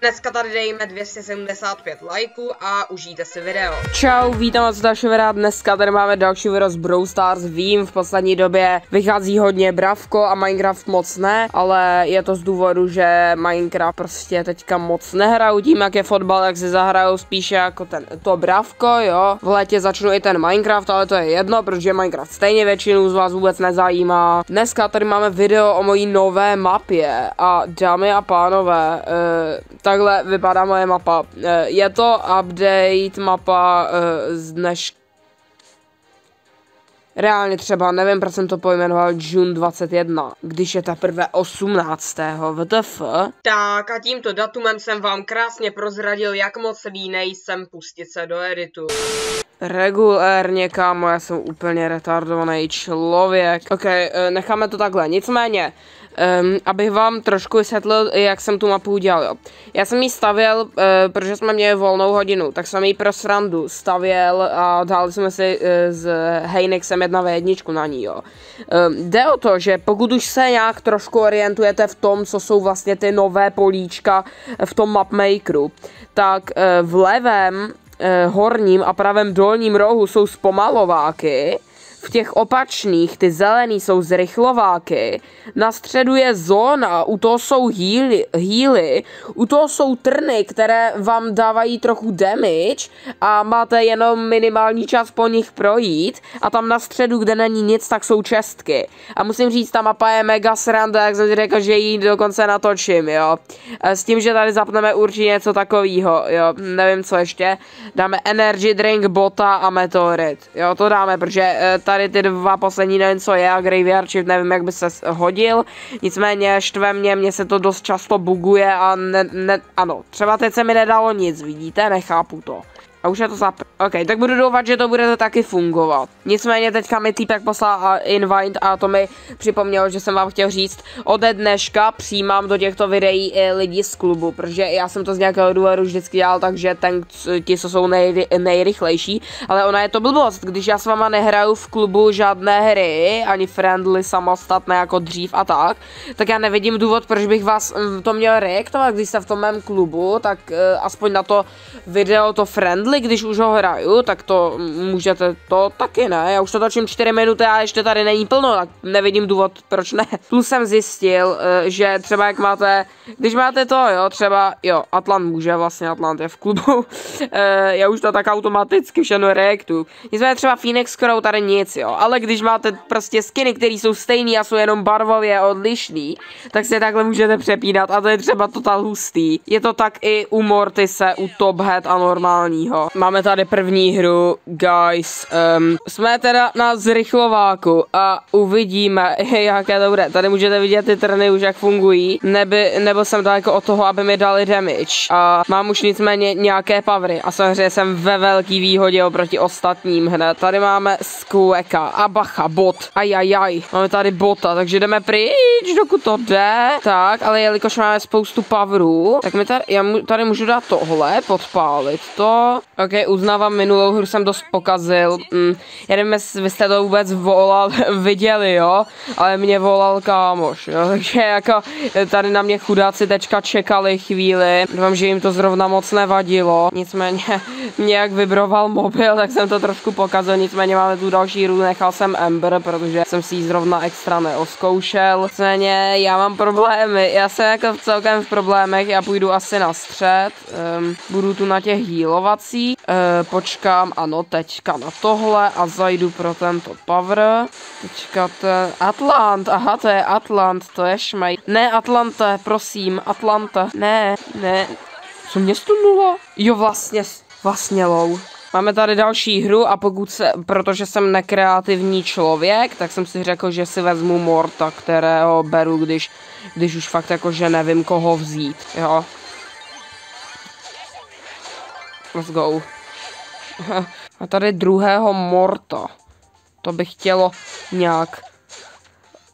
Dneska tady dejme 275 lajků a užijte si video. Čau, vítám vás dalšího videa, dneska tady máme další video z Brawl Stars, vím, v poslední době vychází hodně Bravko a Minecraft moc ne, ale je to z důvodu, že Minecraft prostě teďka moc nehraju, tím jak je fotbal, jak si zahraju spíše jako ten, to Bravko, jo, v létě začnu i ten Minecraft, ale to je jedno, protože Minecraft stejně většinu z vás vůbec nezajímá. Dneska tady máme video o mojí nové mapě. A dámy a pánové, uh, takhle vypadá moje mapa. Eh, je to update mapa eh, z dneš... Reálně třeba, nevím, proč jsem to pojmenoval June 21, když je teprve 18. VTF. Tak a tímto datumem jsem vám krásně prozradil, jak moc línej jsem pustit se do editu. Regulérně, kámo, já jsem úplně retardovaný člověk. Ok, eh, necháme to takhle. Nicméně, um, abych vám trošku vysvětlil, jak jsem tu mapu udělal. Jo. Já jsem ji stavěl, uh, protože jsme měli volnou hodinu, tak jsem ji pro srandu stavěl a dali jsme si uh, s Heinixem jedna v jedničku na ní. Jo. Um, jde o to, že pokud už se nějak trošku orientujete v tom, co jsou vlastně ty nové políčka v tom mapmakeru, tak uh, v levém horním a pravém dolním rohu jsou zpomalováky, v těch opačných, ty zelený jsou zrychlováky, na středu je zóna, u toho jsou healy, healy, u toho jsou trny, které vám dávají trochu damage a máte jenom minimální čas po nich projít a tam na středu, kde není nic, tak jsou čestky. A musím říct, ta mapa je mega sranda, jak jsem řekl, že ji dokonce natočím, jo. S tím, že tady zapneme určitě něco takového, jo, nevím co ještě. Dáme energy drink, bota a meteorit, jo, to dáme, protože eh, tady ty dva poslední nevím co je a Graveyard Shift nevím jak by se hodil, nicméně štve mě, mě se to dost často buguje a ne, ne, ano, třeba teď se mi nedalo nic, vidíte, nechápu to. A už je to zap... OK, tak budu doufat, že to bude taky fungovat. Nicméně teďka mi týpek poslal invite a to mi připomnělo, že jsem vám chtěl říct, ode dneška přijímám do těchto videí i lidi z klubu, protože já jsem to z nějakého důvodu vždycky dělal, takže ten, ti, co jsou nej, nejrychlejší, ale ona je to blbost, když já s váma nehraju v klubu žádné hry, ani friendly samostatné jako dřív a tak, tak já nevidím důvod, proč bych vás mm, to měl reaktovat, když jste v tom mém klubu, tak uh, aspoň na to video to friendly friendly, když už ho hraju, tak to můžete to taky, ne? Já už to točím 4 minuty a ještě tady není plno, tak nevidím důvod, proč ne. Plus jsem zjistil, eh, že třeba jak máte, když máte to, jo, třeba, jo, Atlant může, vlastně Atlant je v klubu, eh, já už to tak automaticky všechno reaktu. Nicméně třeba Phoenix Crow tady nic, jo, ale když máte prostě skiny, které jsou stejný a jsou jenom barvově odlišný, tak se takhle můžete přepínat a to je třeba total hustý. Je to tak i u Mortise, u Top Hat a normálního jo. Máme tady první hru, guys. Um, jsme teda na zrychlováku a uvidíme, jaké to bude. Tady můžete vidět ty trny už jak fungují. Neby, nebo jsem daleko od toho, aby mi dali damage. A mám už nicméně nějaké pavry. A samozřejmě jsem ve velký výhodě oproti ostatním hned. Tady máme Skueka a bacha, bot. Ajajaj. Máme tady bota, takže jdeme pryč, dokud to jde. Tak, ale jelikož máme spoustu pavrů, tak mi tady, já mu, tady můžu dát tohle, podpálit to. Ok, uznávám, minulou hru jsem dost pokazil. Mm, jestli vy jste to vůbec volal, viděli, jo? Ale mě volal kámoš, jo? Takže jako tady na mě chudáci tečka čekali chvíli. Doufám, že jim to zrovna moc nevadilo. Nicméně mě jak vybroval mobil, tak jsem to trošku pokazil. Nicméně máme tu další hru, nechal jsem Ember, protože jsem si ji zrovna extra neoskoušel. Nicméně já mám problémy, já jsem jako celkem v problémech, já půjdu asi na střed. Um, budu tu na těch healovací E, počkám, ano, teďka na tohle a zajdu pro tento power. Teďka ten Atlant, aha, to je Atlant, to je šmej. Ne, Atlante, prosím, Atlanta, ne, ne. Co mě stunulo? Jo, vlastně, vlastně low. Máme tady další hru a pokud se, protože jsem nekreativní člověk, tak jsem si řekl, že si vezmu Morta, kterého beru, když, když už fakt jako, že nevím koho vzít, jo. Let's go. A tady druhého Morta. To bych chtělo nějak...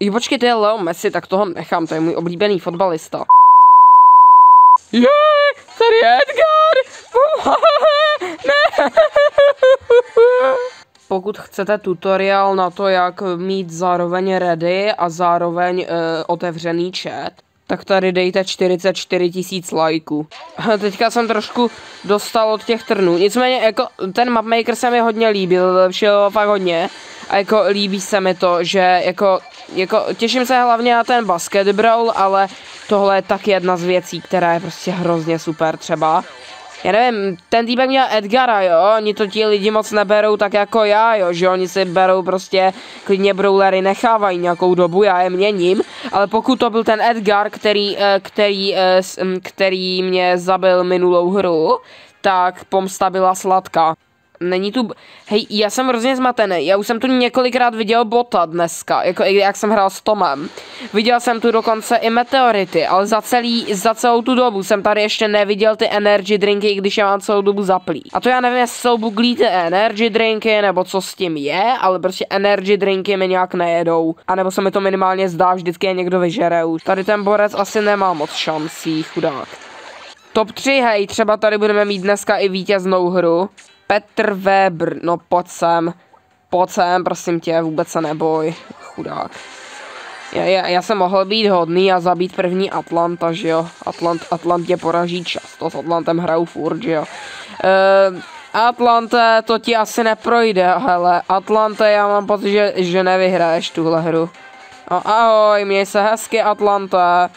Jo, počkej, to je Leo Messi, tak toho nechám, to je můj oblíbený fotbalista. Je, tady je Edgar! ne! Pokud chcete tutoriál na to, jak mít zároveň ready a zároveň uh, otevřený chat, tak tady dejte 44 tisíc lajků. Teďka jsem trošku dostal od těch trnů. Nicméně jako ten mapmaker se mi hodně líbil, všeho fakt hodně. A jako líbí se mi to, že jako, jako těším se hlavně na ten basketball, ale tohle je tak jedna z věcí, která je prostě hrozně super třeba. Já nevím, ten týpek měl Edgara, jo, oni to ti lidi moc neberou tak jako já, jo, že oni si berou prostě, klidně brawlery nechávají nějakou dobu, já je měním, ale pokud to byl ten Edgar, který, eh, který, eh, který mě zabil minulou hru, tak pomsta byla sladká není tu... Hej, já jsem hrozně zmatený, já už jsem tu několikrát viděl bota dneska, jako jak jsem hrál s Tomem. Viděl jsem tu dokonce i meteority, ale za, celý, za celou tu dobu jsem tady ještě neviděl ty energy drinky, i když je mám celou dobu zaplý. A to já nevím, jestli jsou buglí ty energy drinky, nebo co s tím je, ale prostě energy drinky mi nějak nejedou. A nebo se mi to minimálně zdá, vždycky je někdo vyžere už. Tady ten borec asi nemá moc šancí, chudák. Top 3, hej, třeba tady budeme mít dneska i vítěznou hru. Petr Weber, no pojď sem. Pojď sem, prosím tě, vůbec se neboj, chudák. Já, já, já jsem mohl být hodný a zabít první Atlanta, že jo. Atlant, Atlantě poraží často, s Atlantem hraju furt, že jo. Uh, Atlante, to ti asi neprojde, hele. Atlante, já mám pocit, že, že nevyhraješ tuhle hru. No, ahoj, měj se hezky, Atlante.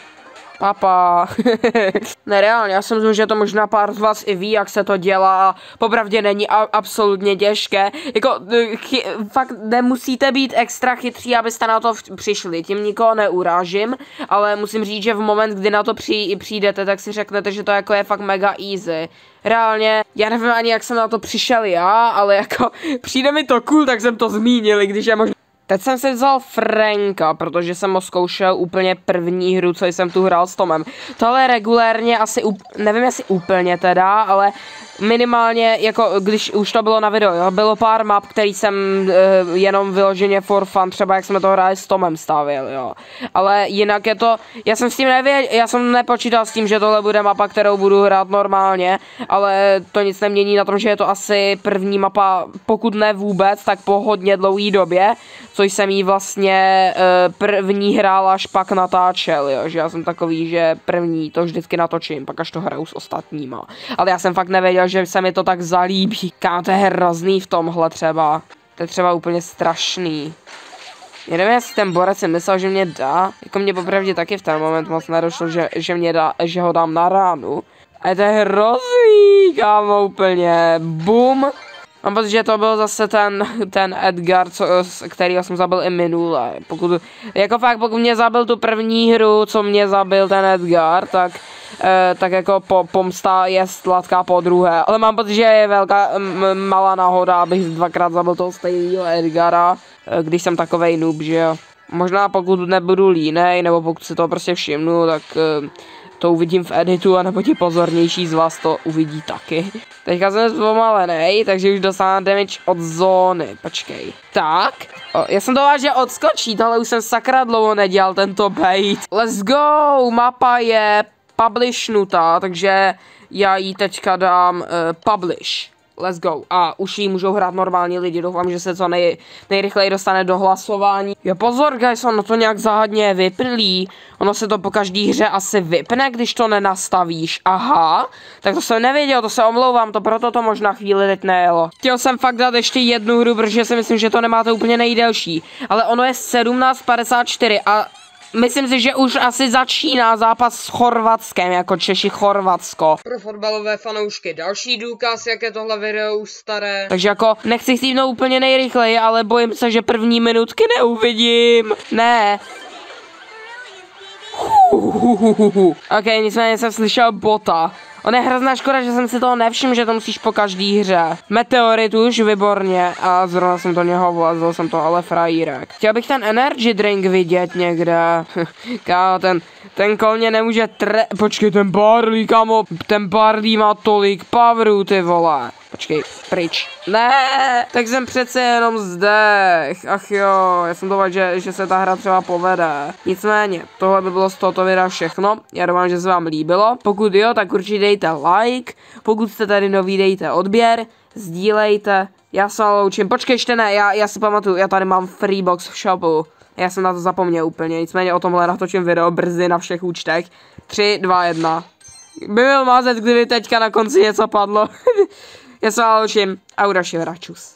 Papa. Nereálně, já jsem že to možná pár z vás i ví, jak se to dělá. Popravdě není absolutně těžké. Jako, chy, fakt nemusíte být extra chytří, abyste na to přišli. Tím nikoho neurážím, ale musím říct, že v moment, kdy na to při, přijdete, tak si řeknete, že to jako je fakt mega easy. Reálně, já nevím ani, jak jsem na to přišel já, ale jako přijde mi to cool, tak jsem to zmínil, když je možná Teď jsem si vzal Franka, protože jsem ho zkoušel úplně první hru, co jsem tu hrál s Tomem. Tohle regulérně asi, nevím jestli úplně teda, ale minimálně, jako když už to bylo na video, jo, bylo pár map, který jsem uh, jenom vyloženě for fun, třeba jak jsme to hráli s Tomem stavil, jo. Ale jinak je to, já jsem s tím nevěděl, já jsem nepočítal s tím, že tohle bude mapa, kterou budu hrát normálně, ale to nic nemění na tom, že je to asi první mapa, pokud ne vůbec, tak po hodně dlouhý době, co jsem jí vlastně uh, první hrál až pak natáčel, jo, že já jsem takový, že první to vždycky natočím, pak až to hraju s ostatníma. Ale já jsem fakt nevěděl, že se mi to tak zalíbí. Kámo, to je hrozný v tomhle třeba. To je třeba úplně strašný. Já nevím, jestli ten borec si myslel, že mě dá. Jako mě popravdě taky v ten moment moc nedošlo, že, že, mě dá, že ho dám na ránu. A to je hrozný, kámo, úplně. Bum. Mám pocit, že to byl zase ten, ten Edgar, co, který jsem zabil i minule. Pokud, jako fakt, pokud mě zabil tu první hru, co mě zabil ten Edgar, tak tak jako po, pomsta je sladká po druhé. Ale mám pocit, že je velká, malá náhoda, abych dvakrát zabil toho stejného Edgara, eh, když jsem takovej noob, že jo. Možná pokud nebudu línej, nebo pokud si to prostě všimnu, tak uh, to uvidím v editu, anebo ti pozornější z vás to uvidí taky. Teďka jsem zpomalený, takže už dostávám damage od zóny, počkej. Tak, o, já jsem to že odskočí, ale už jsem sakra dlouho nedělal tento bait. Let's go, mapa je publishnutá, takže já jí teďka dám uh, publish. Let's go. A už jí můžou hrát normální lidi. Doufám, že se co nej, nejrychleji dostane do hlasování. Jo pozor, guys, ono to nějak záhadně vyplí. Ono se to po každý hře asi vypne, když to nenastavíš. Aha, tak to jsem nevěděl, to se omlouvám, to proto to možná chvíli teď nejelo. Chtěl jsem fakt dát ještě jednu hru, protože si myslím, že to nemáte úplně nejdelší. Ale ono je 17.54 a Myslím si, že už asi začíná zápas s Chorvatskem, jako Češi Chorvatsko. Pro fotbalové fanoušky další důkaz, jak je tohle video už staré. Takže jako nechci stívnout úplně nejrychleji, ale bojím se, že první minutky neuvidím. Ne. Ok, nicméně jsem slyšel bota. On je hrozná škoda, že jsem si toho nevšiml, že to musíš po každý hře. Meteorit už, výborně. A zrovna jsem to něho vlezl, jsem to ale frajírek. Chtěl bych ten energy drink vidět někde. Kámo, ten, ten kolně nemůže tre... Počkej, ten barley, kámo, ten barley má tolik poweru, ty vole. Počkej, pryč. Ne, tak jsem přece jenom zdech. Ach jo, já jsem doufal, že, že se ta hra třeba povede. Nicméně, tohle by bylo z tohoto videa všechno. Já doufám, že se vám líbilo. Pokud jo, tak určitě dejte like. Pokud jste tady nový, dejte odběr. Sdílejte. Já se loučím. Počkej, ještě ne, já, já si pamatuju, já tady mám freebox v shopu. Já jsem na to zapomněl úplně, nicméně o tomhle natočím video brzy na všech účtech. 3, 2, 1. By byl mázet, kdyby teďka na konci něco padlo. Já se vám loučím. Aura Šivračus.